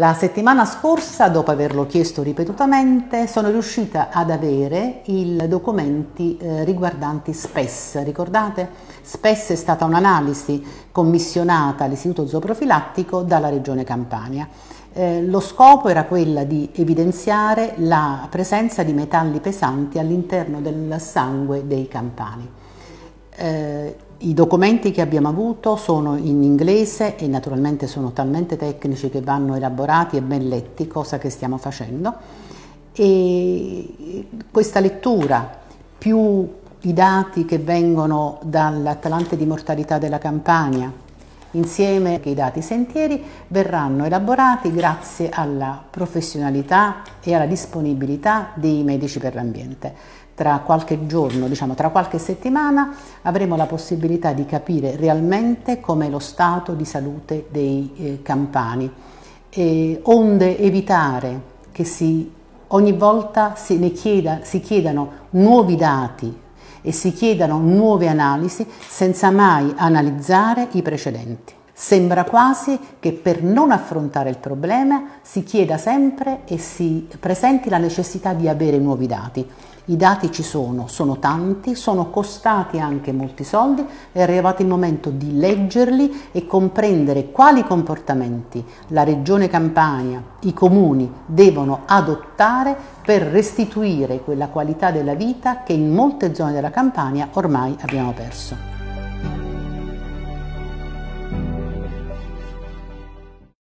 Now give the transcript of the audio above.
La settimana scorsa, dopo averlo chiesto ripetutamente, sono riuscita ad avere i documenti eh, riguardanti SPES. Ricordate? SPES è stata un'analisi commissionata all'Istituto Zooprofilattico dalla Regione Campania. Eh, lo scopo era quello di evidenziare la presenza di metalli pesanti all'interno del sangue dei campani. Eh, i documenti che abbiamo avuto sono in inglese e naturalmente sono talmente tecnici che vanno elaborati e ben letti, cosa che stiamo facendo. E questa lettura più i dati che vengono dall'Atlante di mortalità della Campania, insieme ai dati sentieri, verranno elaborati grazie alla professionalità e alla disponibilità dei medici per l'ambiente. Tra qualche giorno, diciamo tra qualche settimana, avremo la possibilità di capire realmente com'è lo stato di salute dei eh, campani, e onde evitare che si, ogni volta si, chieda, si chiedano nuovi dati e si chiedano nuove analisi senza mai analizzare i precedenti. Sembra quasi che per non affrontare il problema si chieda sempre e si presenti la necessità di avere nuovi dati. I dati ci sono, sono tanti, sono costati anche molti soldi, è arrivato il momento di leggerli e comprendere quali comportamenti la Regione Campania, i comuni devono adottare per restituire quella qualità della vita che in molte zone della Campania ormai abbiamo perso.